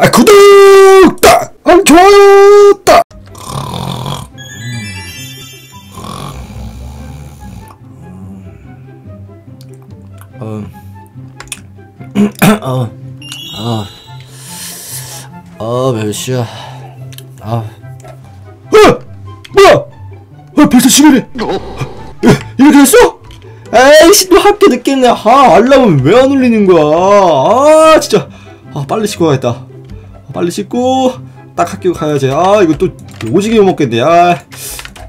아 구독 딱! 아 좋아요 딱! 어, 어, 아, 아, 몇 시야? 아, 어, 뭐야? 어, 벌써 시간이? 예, 이렇게 됐어? 에이씨, 또 학교 늦겠네. 아, 알람은 왜 안 울리는 거야? 아, 진짜. 아, 빨리 씻고 가야겠다. 아, 빨리 씻고, 딱 학교 가야지. 아, 이거 또 오지게 못 먹겠네. 아.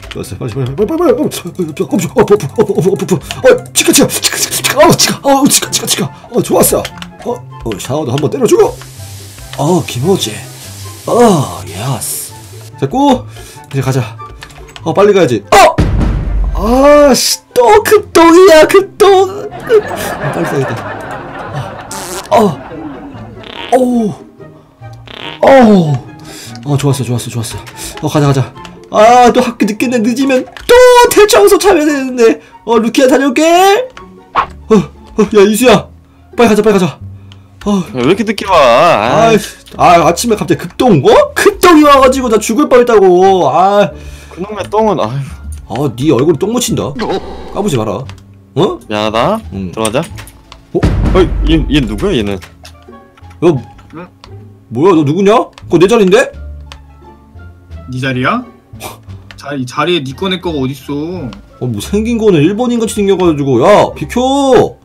좋았어. 빨리, 빨리, 빨리, 빨리, 빨리. 어, 저, 깜짝, 어, 어, 어, 어, 어, 어, 어, 치카, 치카, 치카, 치카, 어, 치카, 어, 치카, 치카, 치카. 어, 좋았어. 어, 어, 샤워도 한번 때려주고. 어, 김호지. 어, yes. 됐고, 이제 가자. 어, 빨리 가야지. 어! 아, 씨, 또 급똥이야, 급똥. 아, 빨리 싸야겠다. 어, 어우, 어우, 어, 좋았어, 좋았어, 좋았어. 어, 가자, 가자. 아, 또 학교 늦겠네, 늦으면 또 대청소 참여야 되는데. 어, 루키야, 다녀올게. 어, 어, 야, 이수야. 빨리 가자, 빨리 가자. 어, 왜 이렇게 늦게 와? 아, 아, 아, 아침에 갑자기 급동, 어? 급동이 와가지고 나 죽을 뻔했다고. 아, 그놈의 똥은 아휴 아, 네 얼굴 똥 묻힌다. 까부지 마라. 어? 미안하다. 응. 들어가자. 어? 어이, 얘, 얘 누구야 얘는? 너 뭐야 너 누구냐? 그거 내 자리인데? 네 자리야? 자, 이 자리에 네거내 거가 어딨어? 어 뭐 생긴 거는 일본인 같이 생겨가지고 야 비켜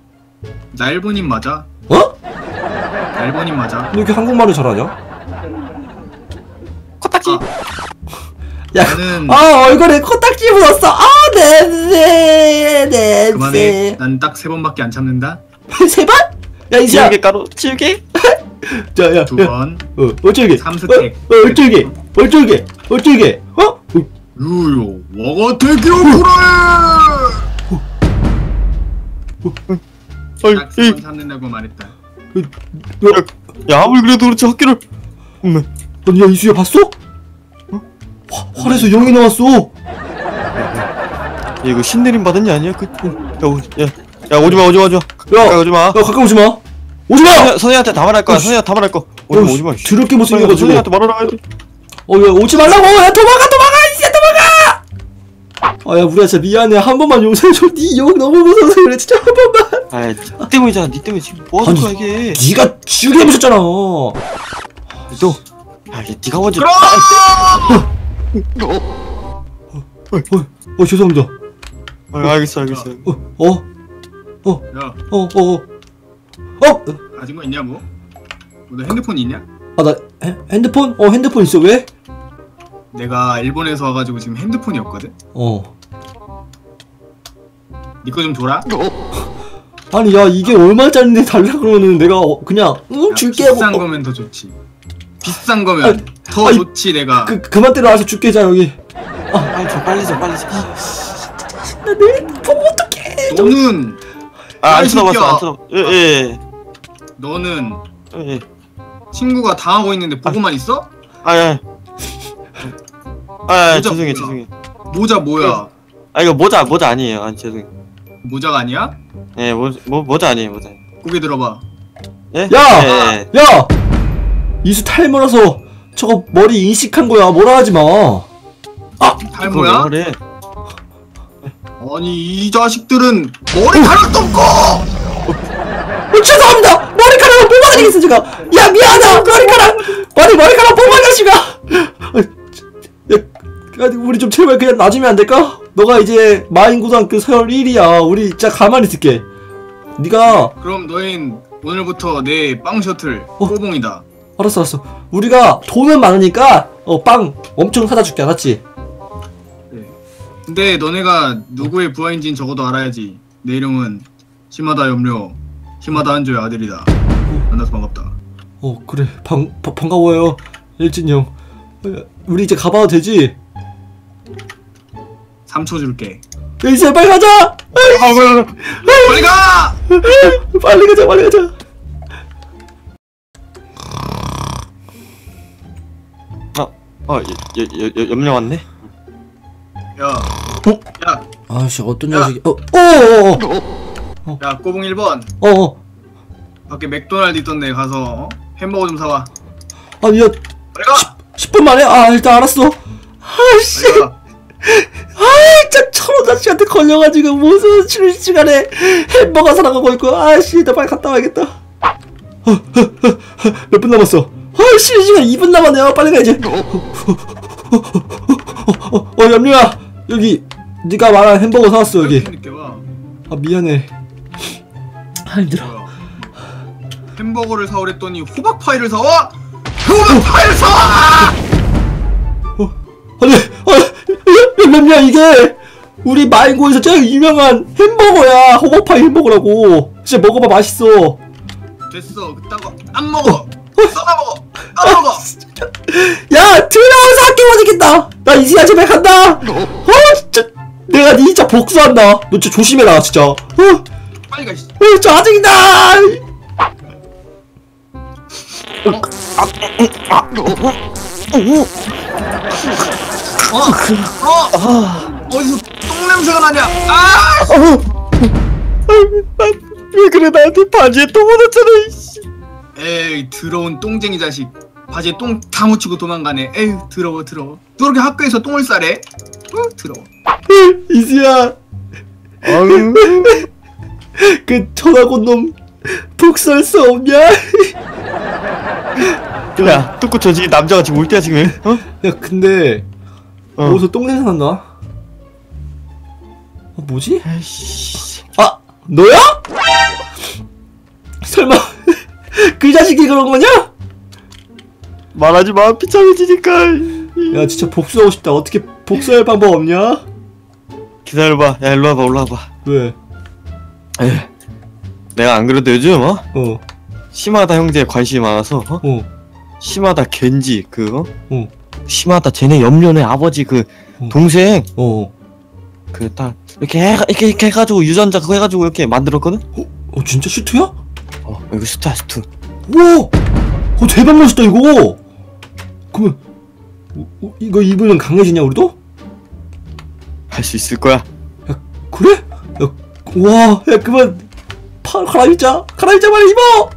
나 일본인 맞아. 어? 나 일본인 맞아. 너 이렇게 한국말을 잘하냐? 코딱지. 야, 나는 아 얼굴에 코딱지 묻었어 아 냄새 그만해. 냄새 난딱 세 번밖에 안 참는다. 세 번? 야 이수야 지우개 가루. 지우개. 자야 두 번. 어 어쩔게 삼스택. 어, 어 어쩔게 어쩔게 어쩔게 어? 어? 유요, 와가 대기오 쿠라에. 어이, 딱세 에이, 번 참는다고 말했다. 야, 아무리 그래도 그렇지 학교를. 아니 야 이수야 봤어? 어? 화, 활에서 영이 나왔어 야, 이거 신내림 받은 애 아니야? 그, 야, 오, 야, 야, 오지 마, 오지 마, 오지 마. 야, 가까이 오지 마. 야 가까이 오지 마 오지 마! 선생- 선생님한테 다 말할 거야. 어, 선생님한테 다 말할 거. 오지 마, 오지 마. 씨. 드럽게 못생겨가지고 선생님한테 말하라 해야지. 어, 야, 오지 말라고! 야, 도망가, 도망가! 이제 도망가! 아, 야, 우리야, 진짜 미안해. 한 번만 용서해줘. 니욕 너무 무서워서 그래, 진짜 한 번만. 아, 니 때문이잖아. 니 때문에 지금 뭐 하는 거야 이게? 니가 해보셨잖아. 어, 또, 야, 얘 니가 먼저. 그럼! 어, 죄송합니다. 아, 알겠어, 알겠어. 어, 어, 어, 야, 어, 어, 어. 어, 가진 거 있냐 뭐? 너 핸드폰 있냐? 아, 나, 핸- 핸드폰? 어, 핸드폰 있어, 왜? 내가 일본에서 와가지고 지금 핸드폰이 없거든. 어. 네거좀 줘라. 아니, 야, 이게 얼마짜린데 달라 그러면은 내가 어, 그냥, 응, 야, 줄게 하고. 비싼 어, 거면 더 좋지. 비싼 거면 더 아니, 좋지 내가. 그, 그만 때려와서 줄게, 자, 여기. 빨리 줘, 빨리 줘, 빨리 줘. 나 내일 보고 어떡해. 너는 아, 안 쳐다봤어. 안 쳐다. 예, 예, 너는 예, 예. 친구가 당하고 있는데 보고만 있어? 아, 예. 아, 아, 모자 죄송해, 뭐야? 죄송해. 모자 뭐야? 아, 이거 모자, 모자 아니에요. 아, 죄송해. 모자가 아니야? 예, 모, 모, 모자 아니에요, 모자. 고개 들어봐. 예? 야! 예, 예. 야! 이수 탈모라서 저거 머리 인식한 거야. 뭐라 하지 마. 탈모야? 그걸 왜 그래? 아니 이 자식들은 머리카락도 없고 어, 죄송합니다. 머리카락을 뽑아드리겠어 제가. 야 미안하다. 머리카락. 머리 머리카락 뽑아가지가. 야, 야, 우리 좀 제발 그냥 놔주면 안 될까? 너가 이제 마인고등학교 서열 1이야. 우리 진짜 가만히 있을게. 네가 그럼 너흰 오늘부터 내 빵 셔틀 어. 꼬봉이다. 알았어 알았어. 우리가 돈은 많으니까 어 빵 엄청 사다 줄게. 알았지? 근데 너네가 누구의 부하인지는 적어도 알아야지. 내 이름은 시마다 염료 시마다 한조의 아들이다. 만나서 반갑다. 어 그래 반 바- 반가워요 일진 형. 어, 우리 이제 가봐도 되지? 3초 줄게. 야, 이제 빨리 가자. 빨리 가! 빨리 가자 빨리 가자. 어, 여, 여, 여, 여, 염려 왔네? 야, 어? 야, 아씨 어떤 야. 녀석이? 어 어어어 야, 꼬봉 1번. 어, 어. 밖에 맥도날드 있던데 가서 어? 햄버거 좀 사와. 아니 야 빨리 가 10분 만에 아 일단 알았어 아씨 빨리 가 아 진짜 천원 아저씨한테 걸려가지고 무슨 쉬는 시간에 햄버거 사러 가고 있고 아씨 나 빨리 갔다 와야겠다 어, 몇분 남았어 아 쉬는 시간 2분 남았네요 빨리 가야지 어, 어, 어, 어, 어 염려야 여기 네가 말한 햄버거 사왔어 여기 아 미안해 아 힘들어. 햄버거를 사오랬더니 호박 파이를 사와? 호박 파이를 사와! 아니 아 염려야 이게? 우리 마인고에서 제일 유명한 햄버거야. 호버파이 햄버거라고. 진짜 먹어봐 맛있어. 됐어. 그딴 거안 먹어. 써나 먹어. 안 먹어. 야 들어와서 학교 못 이겠다. 나 이제 집에 간다. 어? 진짜. 내가 니 진짜 복수한다. 너 진짜 조심해라 진짜. 어, 어 빨리 가 씨. 짜증나 어? 어? 어디서 똥 냄새가 나냐 아! 왜 그래 나한테 바지에 또 묻었잖아 이씨 에이 더러운 똥쟁이 자식 바지에 똥 다 묻히고 도망가네 에이 더러워 더러워 그렇게 학교에서 똥을 싸래? 어 더러워 이수야 아유 그 전화곤 놈 복수할 수 없냐? 야 뚜꾸 저지 남자가 지금 올 때야 지금. 어? 야 근데 어. 어디서 똥 냄새 난다? 어 뭐지? 아이씨. 아 너야? 설마 그 자식이 그런 거냐? 말하지 마 비참해지니까. 야 진짜 복수하고 싶다. 어떻게 복수할 방법 없냐? 기다려봐. 야 일로 와봐 올라와봐. 왜 에휴, 내가 안 그래도 요즘 어? 어, 시마다 형제에 관심이 많아서 어? 어, 시마다 겐지 그 어? 어, 시마다 쟤네 염려네 아버지 그 어. 동생 어, 그 딱 이렇게 해 이렇게, 이렇게 해가지고 유전자 그거 해가지고 이렇게 만들었거든? 어, 진짜 슈트야? 어 이거 스타 스투 우와! 어, 대박 멋있다, 이거! 그러면, 어, 어, 이거 입으면 강해지냐, 우리도? 할 수 있을 거야 그래? 야, 와, 야, 그만, 파! 갈아입자, 빨리 입어!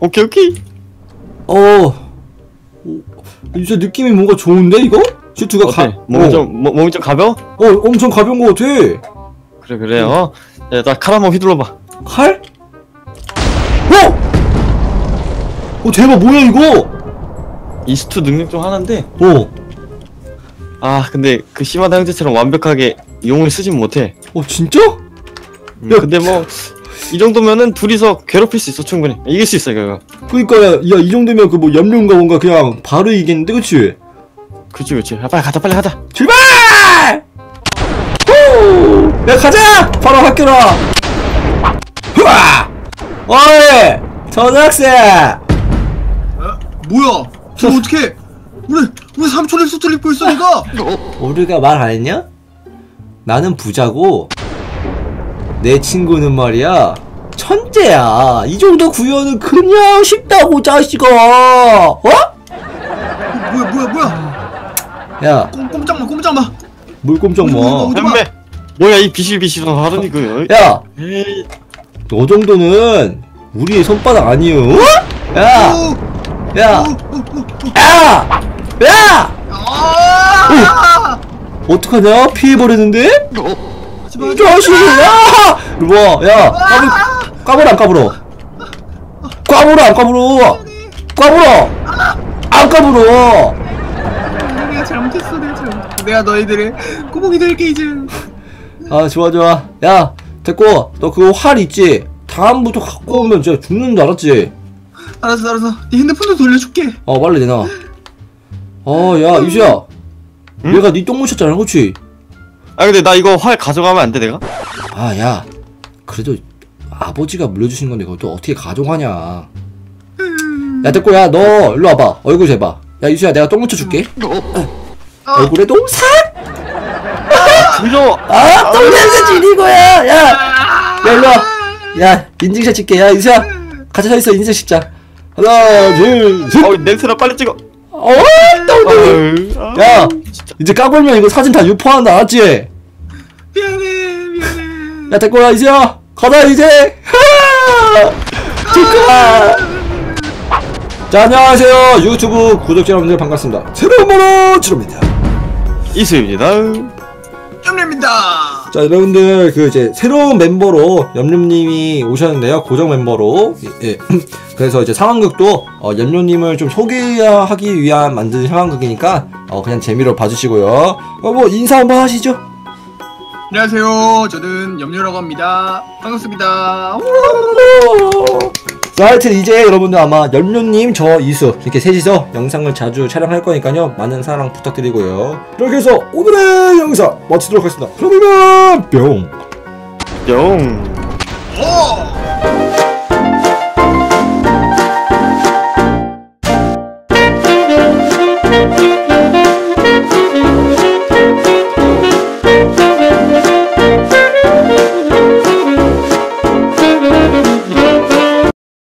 오케이 오케이 어, 어, 진짜 느낌이 뭔가 좋은데, 이거? 슈트가 가, 어때? 몸이 어, 좀 몸- 몸이 좀 가벼워? 어, 엄청 가벼운 것 같아. 그래 그래 어? 야나 칼 한번 휘둘러봐 칼? 어! 어, 대박, 뭐야, 이거? 이 슈트 능력 좀 하나인데 어, 아 근데 그 시마다 형제처럼 완벽하게 용을 쓰진 못해 어, 진짜? 음, 야. 근데 뭐 이 정도면은 둘이서 괴롭힐 수 있어 충분히 이길 수 있어 이거 그니까, 야, 야, 이 정도면 그 뭐, 염료인가 뭔가 그냥 바로 이기겠는데, 그치? 그치 그치 야, 빨리 가자 빨리 가자 출발! 후! 야 가자! 바로 학교로! 후아! 어이! 전학생! 어? 뭐야 저 어떻게 우리 우리 삼촌의 수트를 입고 있어 니가 우리가 말 안 했냐? 나는 부자고 내 친구는 말이야 천재야 이 정도 구현은 그냥 쉽다고 자식아 어? 뭐야 뭐야 뭐야 야 꼼, 꼼짝마 꼼짝마 뭘 꼼짝 마 어디 봐. 선배 뭐야 이 비실비실한 하더니 그 야! 에이 너 정도는 우리의 손바닥 아니요 어? 야! 오, 야! 오, 오, 오, 오. 야! 야! 아! 어떡하냐? 피해버렸는데? 자식이! 야! 이리 와, 야! 까불, 까불어, 안 까불어? 까불어, 안 까불어? 까불어! 안 까불어! 내가 잘못했어 내가 잘못 내가 너희들의 꼬북이 될게 이제 아, 좋아, 좋아. 야, 됐고, 너 그거 활 있지? 다음부터 갖고 오면 진짜 죽는 줄 알았지? 알았어 알았어 네 핸드폰도 돌려줄게 어, 빨리 내놔. 어, 야, 이수야. 응? 얘가 네 똥 묻혔잖아, 그치? 아 근데 나 이거 활 가져가면 안 돼 내가? 아, 야. 그래도 아버지가 물려주신 건데 그걸 또 어떻게 가져가냐. 야, 됐고, 야, 너 일로 와봐. 얼굴 재봐. 야, 이수야, 내가 똥 묻혀줄게. 어, 얼굴에 똥 싹! 무서워 아, 똥 냄새 지린 거야! 야! 야, 일로 와. 야, 인증샷 찍게. 야, 이수야. 같이 서 있어, 인증샷 찍자. 하나, 둘, 셋. 어 냄새나 빨리 찍어 어, 똥 냄새. 아유, 야, 이제 까불면 이거 사진 다 유포한다, 알았지? 미안해 미안해 야, 됐고, 야, 이수야. 가자, 이제. 하! 축하! 자 안녕하세요 유튜브 구독자 여러분들 반갑습니다 새로운 번호 주로입니다 이수입니다. 염려입니다. 자 여러분들 그 이제 새로운 멤버로 염룡님이 오셨는데요 고정 멤버로 예. 그래서 이제 상황극도 어, 염룡님을 좀 소개하기 위한 만든 상황극이니까 어, 그냥 재미로 봐주시고요 어, 뭐 인사 한번 하시죠 안녕하세요. 저는 염려라고 합니다. 반갑습니다. 자 하여튼 이제 여러분들 아마 염룡님 저 이수 이렇게 셋이서 영상을 자주 촬영할 거니까요 많은 사랑 부탁드리고요 이렇게 해서 오늘의 영상 마치도록 하겠습니다 그럼 이만 뿅 뿅. 오!